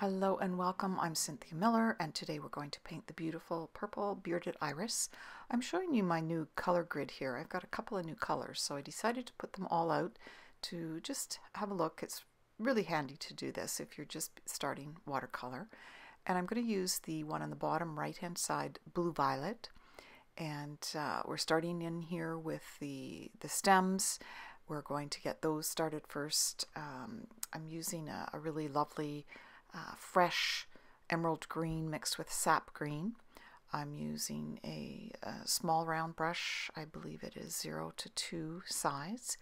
Hello and welcome. I'm Cynthia Miller and today we're going to paint the beautiful purple bearded iris. I'm showing you my new color grid here. I've got a couple of new colors so I decided to put them all out to just have a look. It's really handy to do this if you're just starting watercolor. And I'm going to use the one on the bottom right hand side, blue violet. And uh, we're starting in here with the, the stems. We're going to get those started first. Um, I'm using a, a really lovely uh, fresh emerald green mixed with sap green. I'm using a, a, small round brush, I believe it is 0 to 2 size.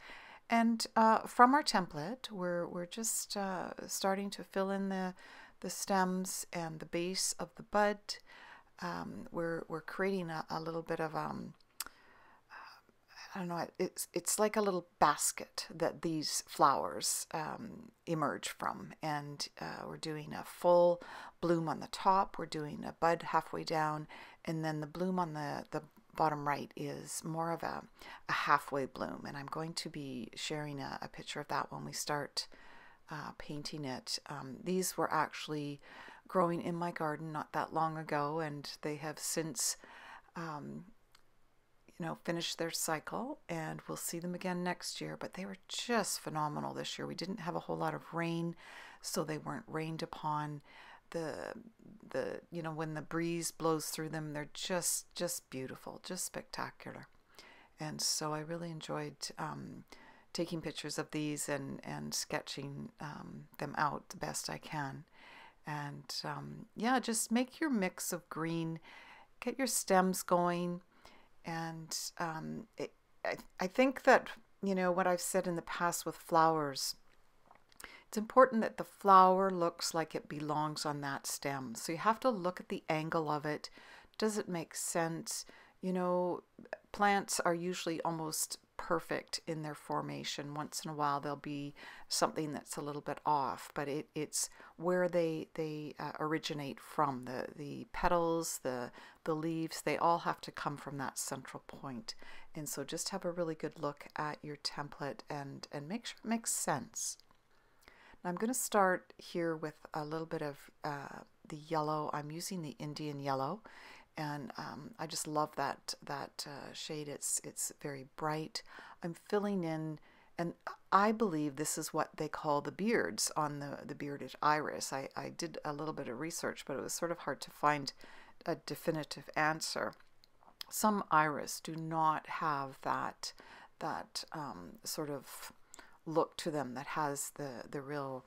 And uh, from our template, we're, we're just uh, starting to fill in the, the stems and the base of the bud. Um, we're, we're creating a, a little bit of um, I don't know, it's, it's like a little basket that these flowers um, emerge from. And uh, we're doing a full bloom on the top, we're doing a bud halfway down, and then the bloom on the, the bottom right is more of a, a halfway bloom. And I'm going to be sharing a, a picture of that when we start uh, painting it. Um, these were actually growing in my garden not that long ago, and they have since um, you know, finish their cycle and we'll see them again next year. But they were just phenomenal this year. We didn't have a whole lot of rain, so they weren't rained upon. The the you know when the breeze blows through them, they're just just beautiful, just spectacular. And so I really enjoyed um, taking pictures of these and and sketching um, them out the best I can. And um, yeah, just make your mix of green, get your stems going and um, it, I, I think that, you know, what I've said in the past with flowers, it's important that the flower looks like it belongs on that stem. So you have to look at the angle of it. Does it make sense? You know, plants are usually almost perfect in their formation. Once in a while, there'll be something that's a little bit off, but it, it's where they they uh, originate from. The the petals, the the leaves, they all have to come from that central point. And so, just have a really good look at your template and and make sure it makes sense. Now, I'm going to start here with a little bit of uh, the yellow. I'm using the Indian yellow and um, I just love that that uh, shade. It's it's very bright. I'm filling in, and I believe this is what they call the beards on the the bearded iris. I I did a little bit of research, but it was sort of hard to find a definitive answer. Some iris do not have that that um, sort of look to them that has the the real.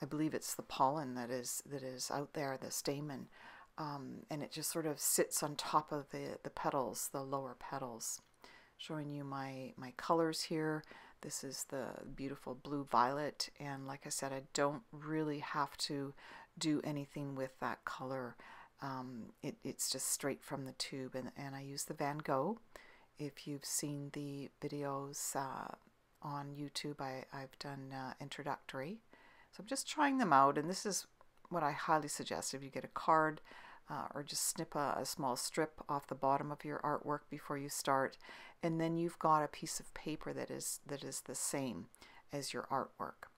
I believe it's the pollen that is that is out there, the stamen um, and it just sort of sits on top of the, the petals, the lower petals. Showing you my, my colors here. This is the beautiful blue violet, and like I said, I don't really have to do anything with that color. Um, it, it's just straight from the tube, and, and I use the Van Gogh. If you've seen the videos uh, on YouTube, I, I've done uh, introductory. So I'm just trying them out, and this is what I highly suggest if you get a card uh, or just snip a, a, small strip off the bottom of your artwork before you start and then you've got a piece of paper that is that is the same as your artwork.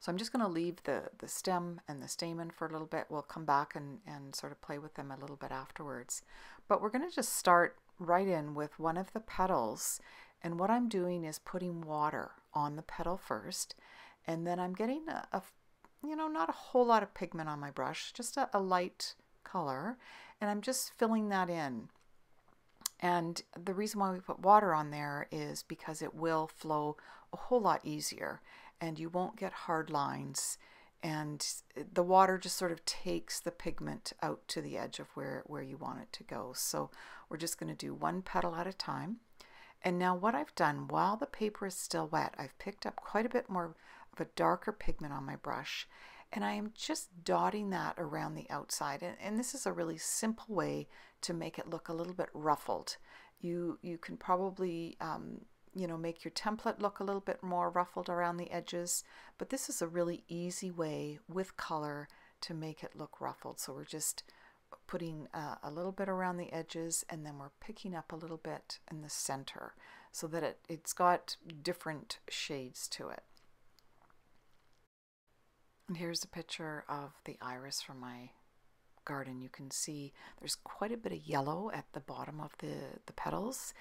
So I'm just going to leave the, the stem and the stamen for a little bit. We'll come back and, and sort of play with them a little bit afterwards. But we're going to just start right in with one of the petals. And what I'm doing is putting water on the petal first. And then I'm getting a, a you know, not a whole lot of pigment on my brush, just a, a light color. And I'm just filling that in. And the reason why we put water on there is because it will flow a whole lot easier and you won't get hard lines and the water just sort of takes the pigment out to the edge of where, where you want it to go. So we're just going to do one petal at a time. And now what I've done while the paper is still wet, I've picked up quite a bit more of a darker pigment on my brush and I am just dotting that around the outside. And, and this is a really simple way to make it look a little bit ruffled. You, you can probably, um, you know, make your template look a little bit more ruffled around the edges, but this is a really easy way with color to make it look ruffled. So we're just putting uh, a little bit around the edges and then we're picking up a little bit in the center so that it, it's got different shades to it. And here's a picture of the iris from my garden. You can see there's quite a bit of yellow at the bottom of the, the petals,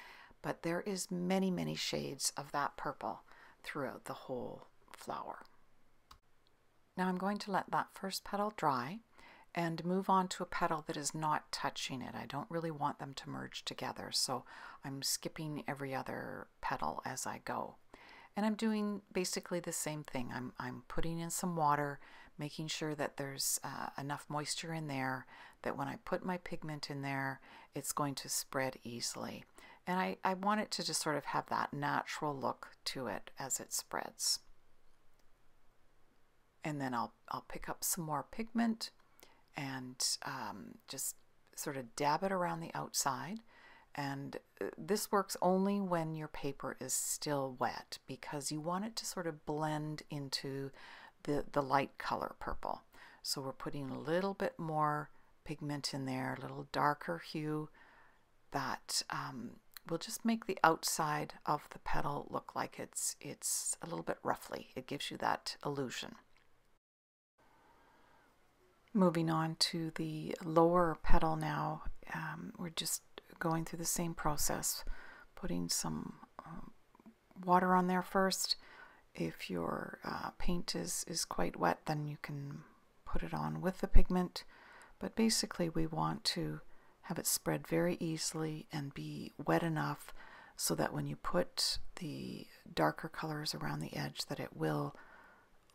but there is many, many shades of that purple throughout the whole flower. Now I'm going to let that first petal dry and move on to a petal that is not touching it. I don't really want them to merge together, so I'm skipping every other petal as I go. And I'm doing basically the same thing. I'm, I'm putting in some water, making sure that there's uh, enough moisture in there that when I put my pigment in there, it's going to spread easily. And I, I want it to just sort of have that natural look to it as it spreads. And then I'll, I'll pick up some more pigment and um, just sort of dab it around the outside and uh, this works only when your paper is still wet because you want it to sort of blend into the, the light color purple. So we're putting a little bit more pigment in there, a little darker hue that um, will just make the outside of the petal look like it's, it's a little bit ruffly. It gives you that illusion. Moving on to the lower petal now, um, we're just going through the same process, putting some uh, water on there first. If your uh, paint is, is quite wet, then you can put it on with the pigment. But basically, we want to have it spread very easily and be wet enough so that when you put the darker colors around the edge that it will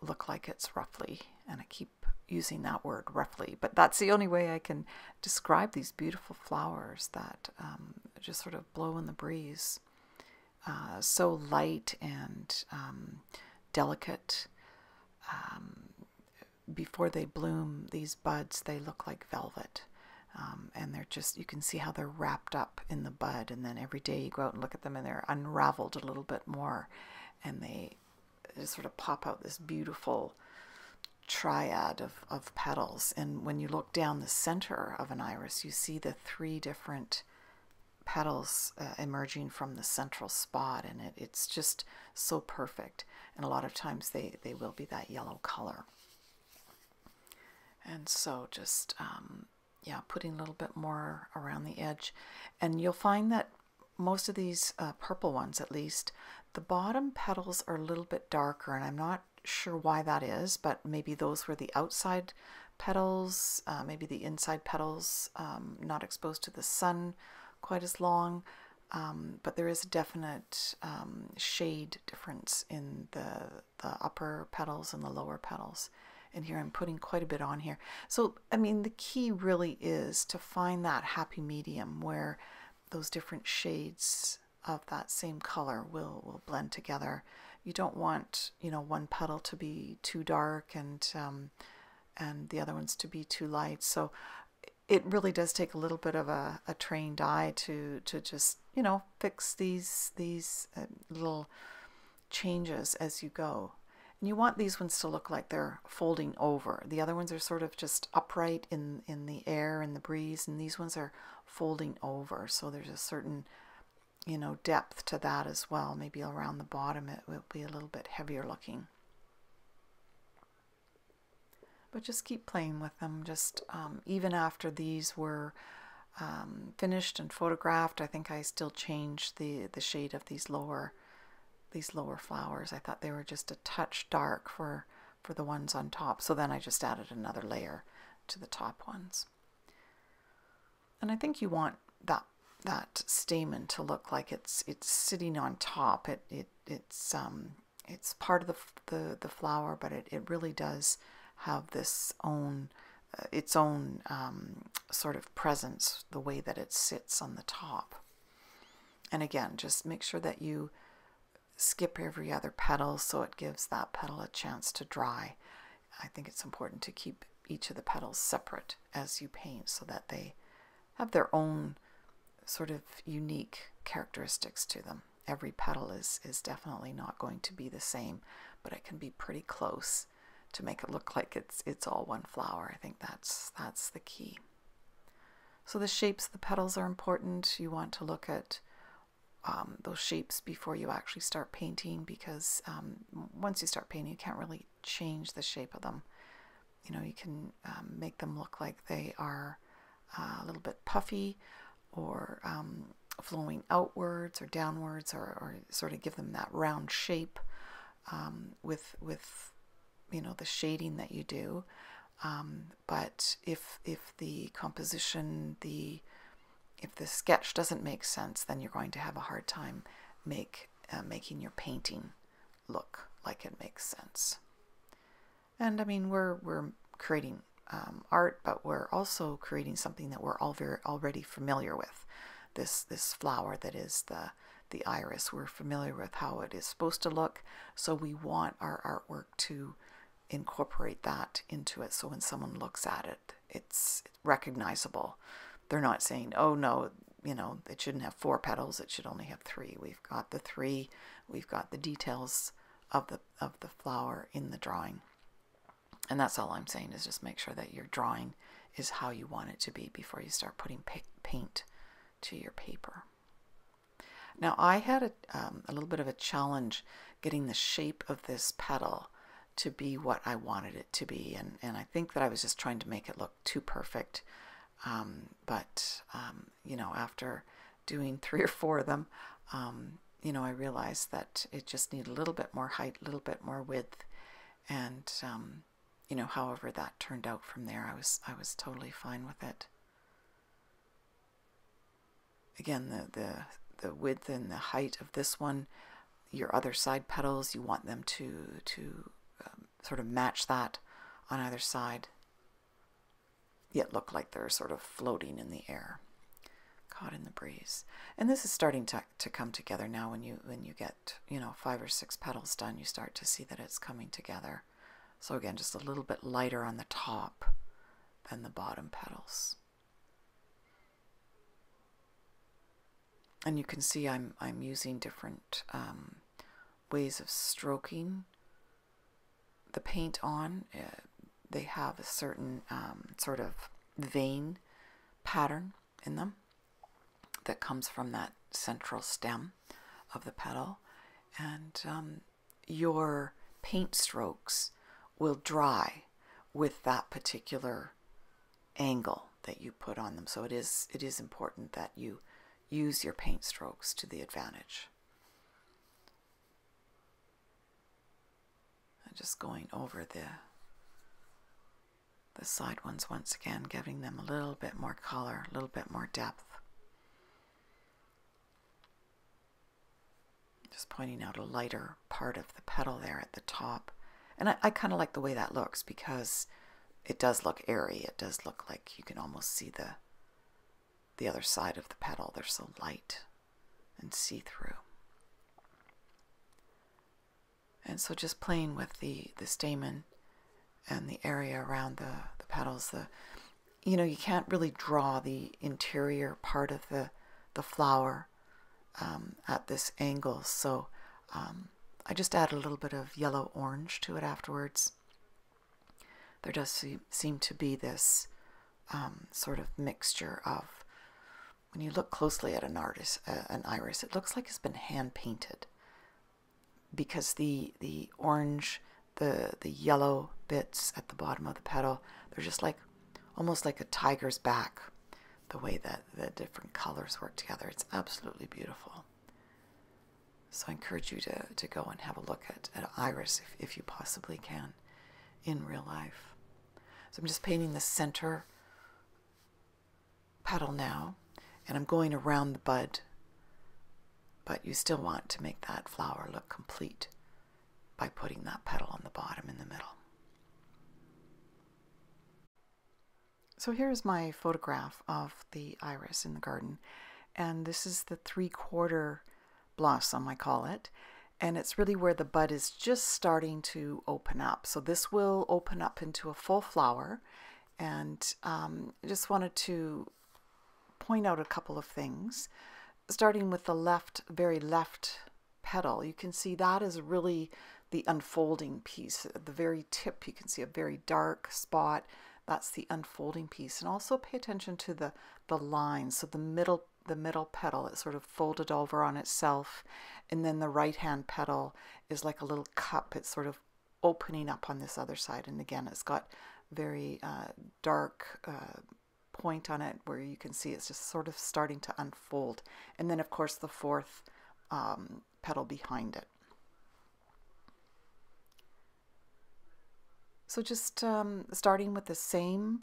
look like it's ruffly and I keep using that word ruffly, but that's the only way I can describe these beautiful flowers that um, just sort of blow in the breeze. Uh, so light and um, delicate. Um, before they bloom, these buds, they look like velvet. Um, and they're just, you can see how they're wrapped up in the bud. And then every day you go out and look at them and they're unraveled a little bit more. And they just sort of pop out this beautiful triad of, of petals. And when you look down the center of an iris, you see the three different petals uh, emerging from the central spot. And it, it's just so perfect. And a lot of times they, they will be that yellow color. And so just, um, yeah, putting a little bit more around the edge. And you'll find that most of these uh, purple ones, at least, the bottom petals are a little bit darker. And I'm not sure why that is, but maybe those were the outside petals, uh, maybe the inside petals um, not exposed to the sun quite as long. Um, but there is a definite um, shade difference in the, the upper petals and the lower petals. And here I'm putting quite a bit on here. So, I mean, the key really is to find that happy medium where those different shades of that same color will, will blend together you don't want you know one petal to be too dark and um, and the other ones to be too light. So it really does take a little bit of a, a trained eye to to just you know fix these these uh, little changes as you go. And you want these ones to look like they're folding over. The other ones are sort of just upright in in the air and the breeze and these ones are folding over. So there's a certain you know, depth to that as well. Maybe around the bottom it will be a little bit heavier looking. But just keep playing with them. Just um, even after these were um, finished and photographed, I think I still changed the the shade of these lower these lower flowers. I thought they were just a touch dark for for the ones on top. So then I just added another layer to the top ones. And I think you want that that stamen to look like it's it's sitting on top. It it it's um it's part of the the, the flower, but it, it really does have this own uh, its own um, sort of presence, the way that it sits on the top. And again, just make sure that you skip every other petal so it gives that petal a chance to dry. I think it's important to keep each of the petals separate as you paint so that they have their own sort of unique characteristics to them. Every petal is, is definitely not going to be the same, but it can be pretty close to make it look like it's it's all one flower. I think that's that's the key. So the shapes the petals are important. You want to look at um, those shapes before you actually start painting because um, once you start painting, you can't really change the shape of them. you know, you can um, make them look like they are uh, a little bit puffy or um, flowing outwards or downwards or, or, sort of give them that round shape um, with, with, you know, the shading that you do. Um, but if, if the composition, the, if the sketch doesn't make sense, then you're going to have a hard time make, uh, making your painting look like it makes sense. And I mean, we're, we're creating um, art, but we're also creating something that we're all very already familiar with. This this flower that is the the iris. We're familiar with how it is supposed to look, so we want our artwork to incorporate that into it. So when someone looks at it, it's recognizable. They're not saying, "Oh no, you know, it shouldn't have four petals. It should only have three. We've got the three. We've got the details of the of the flower in the drawing." And that's all I'm saying is just make sure that your drawing is how you want it to be before you start putting paint to your paper. Now I had a, um, a little bit of a challenge getting the shape of this petal to be what I wanted it to be. And, and I think that I was just trying to make it look too perfect. Um, but um, you know after doing three or four of them um, you know I realized that it just needed a little bit more height a little bit more width. And um, you know, however that turned out from there, I was I was totally fine with it. Again, the the the width and the height of this one, your other side petals, you want them to to um, sort of match that on either side, yet look like they're sort of floating in the air, caught in the breeze. And this is starting to to come together now. When you when you get you know five or six petals done, you start to see that it's coming together. So again, just a little bit lighter on the top than the bottom petals. And you can see I'm, I'm using different um, ways of stroking the paint on. Uh, they have a certain um, sort of vein pattern in them that comes from that central stem of the petal. And um, your paint strokes will dry with that particular angle that you put on them. So it is it is important that you use your paint strokes to the advantage. And just going over the the side ones once again, giving them a little bit more color, a little bit more depth. Just pointing out a lighter part of the petal there at the top and I, I kind of like the way that looks because it does look airy. It does look like you can almost see the the other side of the petal. They're so light and see-through. And so just playing with the, the stamen and the area around the, the petals, the you know, you can't really draw the interior part of the, the flower um, at this angle. So um, I just add a little bit of yellow orange to it afterwards. There does seem to be this um, sort of mixture of, when you look closely at an artist, uh, an iris, it looks like it's been hand painted because the the orange, the the yellow bits at the bottom of the petal, they're just like almost like a tiger's back, the way that the different colors work together. It's absolutely beautiful. So I encourage you to, to go and have a look at, at iris if, if you possibly can in real life. So I'm just painting the center petal now, and I'm going around the bud, but you still want to make that flower look complete by putting that petal on the bottom in the middle. So here's my photograph of the iris in the garden, and this is the three quarter blossom, I call it. And it's really where the bud is just starting to open up. So this will open up into a full flower. And um, I just wanted to point out a couple of things. Starting with the left, very left petal, you can see that is really the unfolding piece. At the very tip, you can see a very dark spot. That's the unfolding piece. And also pay attention to the, the lines. So the middle the middle petal it's sort of folded over on itself and then the right hand petal is like a little cup it's sort of opening up on this other side and again it's got very uh, dark uh, point on it where you can see it's just sort of starting to unfold. And then, of course, the fourth um, petal behind it. So just um, starting with the same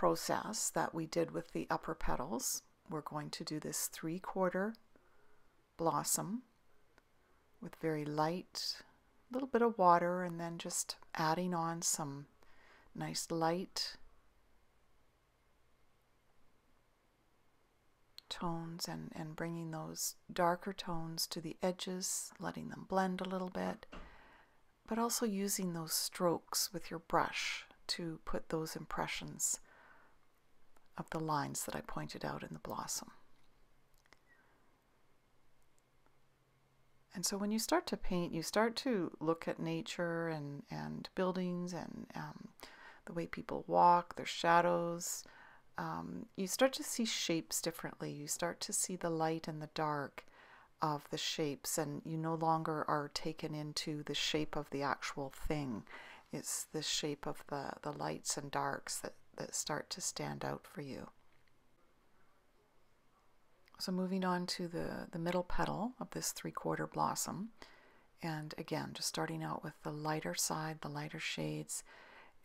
process that we did with the upper petals, we're going to do this three-quarter blossom with very light, a little bit of water and then just adding on some nice light tones and, and bringing those darker tones to the edges, letting them blend a little bit, but also using those strokes with your brush to put those impressions of the lines that I pointed out in the blossom. And so when you start to paint, you start to look at nature and, and buildings and um, the way people walk, their shadows, um, you start to see shapes differently. You start to see the light and the dark of the shapes, and you no longer are taken into the shape of the actual thing. It's the shape of the, the lights and darks that, that start to stand out for you. So moving on to the, the middle petal of this three-quarter blossom. And again, just starting out with the lighter side, the lighter shades.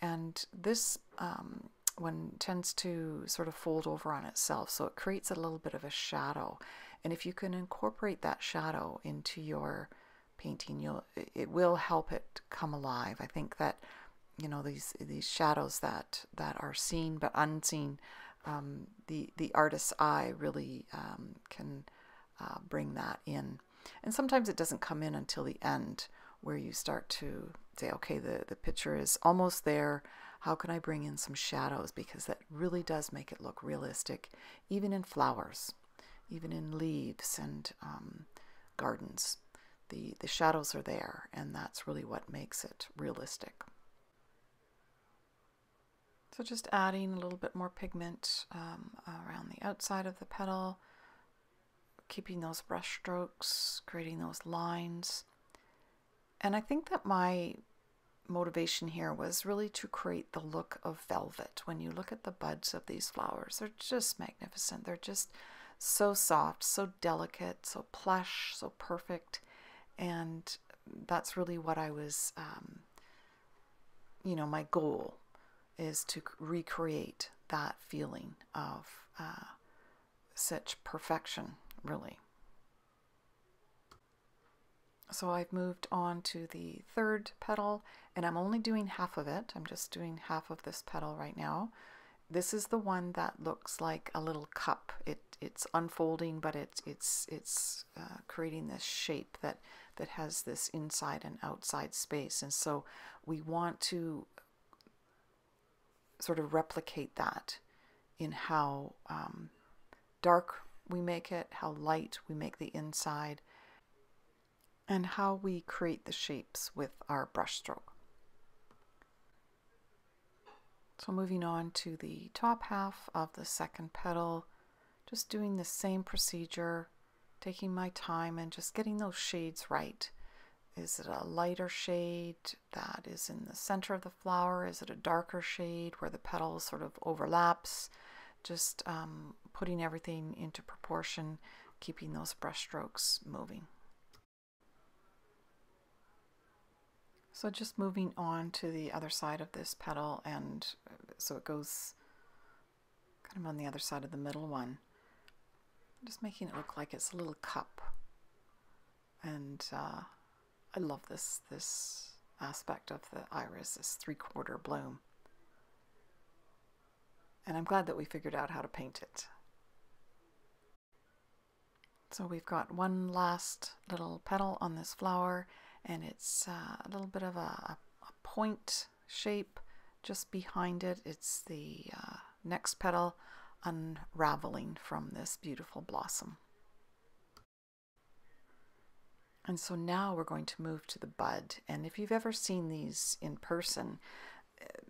And this um, one tends to sort of fold over on itself, so it creates a little bit of a shadow. And if you can incorporate that shadow into your painting, you'll it will help it come alive. I think that you know these these shadows that that are seen but unseen, um, the the artist's eye really um, can uh, bring that in. And sometimes it doesn't come in until the end, where you start to say, okay, the the picture is almost there how can I bring in some shadows? Because that really does make it look realistic, even in flowers, even in leaves and um, gardens. The, the shadows are there, and that's really what makes it realistic. So just adding a little bit more pigment um, around the outside of the petal, keeping those brush strokes, creating those lines. And I think that my motivation here was really to create the look of velvet. When you look at the buds of these flowers, they're just magnificent. They're just so soft, so delicate, so plush, so perfect. And that's really what I was, um, you know, my goal is to recreate that feeling of uh, such perfection, really. So I've moved on to the third petal and I'm only doing half of it. I'm just doing half of this petal right now. This is the one that looks like a little cup. It it's unfolding, but it's it's it's uh, creating this shape that that has this inside and outside space. And so we want to sort of replicate that in how um, dark we make it, how light we make the inside, and how we create the shapes with our brushstroke. So moving on to the top half of the second petal, just doing the same procedure, taking my time and just getting those shades right. Is it a lighter shade that is in the center of the flower? Is it a darker shade where the petal sort of overlaps? Just um, putting everything into proportion, keeping those brush strokes moving. So just moving on to the other side of this petal and uh, so it goes kind of on the other side of the middle one. Just making it look like it's a little cup. And uh, I love this, this aspect of the iris, this three-quarter bloom. And I'm glad that we figured out how to paint it. So we've got one last little petal on this flower and it's uh, a little bit of a, a, point shape just behind it. It's the uh, next petal unraveling from this beautiful blossom. And so now we're going to move to the bud. And if you've ever seen these in person,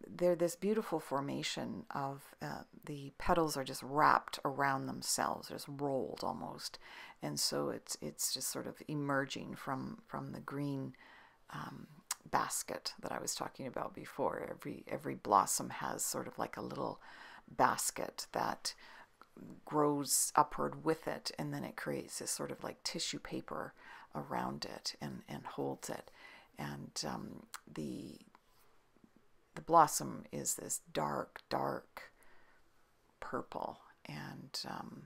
they're this beautiful formation of uh, the petals are just wrapped around themselves, just rolled almost, and so it's it's just sort of emerging from from the green um, basket that I was talking about before. Every every blossom has sort of like a little basket that grows upward with it, and then it creates this sort of like tissue paper around it and, and holds it. And um, the the blossom is this dark, dark purple, and um,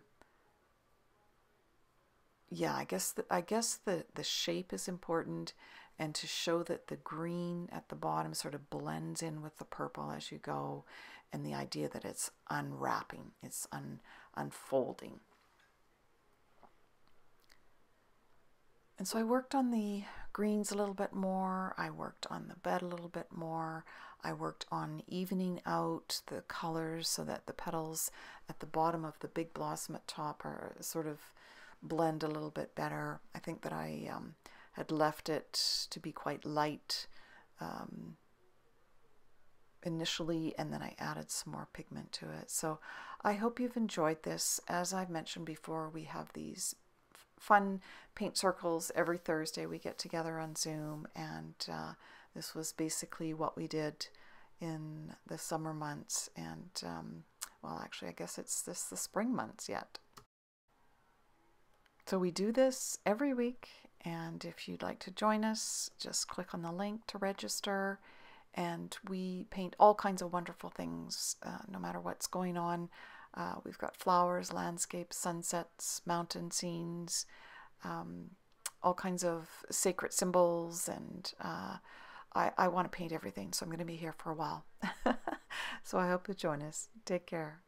yeah, I guess the, I guess the the shape is important, and to show that the green at the bottom sort of blends in with the purple as you go, and the idea that it's unwrapping, it's un, unfolding. And so I worked on the greens a little bit more. I worked on the bed a little bit more. I worked on evening out the colors so that the petals at the bottom of the big blossom at top are sort of blend a little bit better. I think that I um, had left it to be quite light um, initially and then I added some more pigment to it. So I hope you've enjoyed this. As I've mentioned before, we have these fun paint circles every Thursday. We get together on Zoom and uh, this was basically what we did in the summer months and um, well actually I guess it's this the spring months yet. So we do this every week and if you'd like to join us just click on the link to register and we paint all kinds of wonderful things uh, no matter what's going on. Uh, we've got flowers, landscapes, sunsets, mountain scenes, um, all kinds of sacred symbols, and uh, I, I want to paint everything, so I'm going to be here for a while. so I hope you join us. Take care.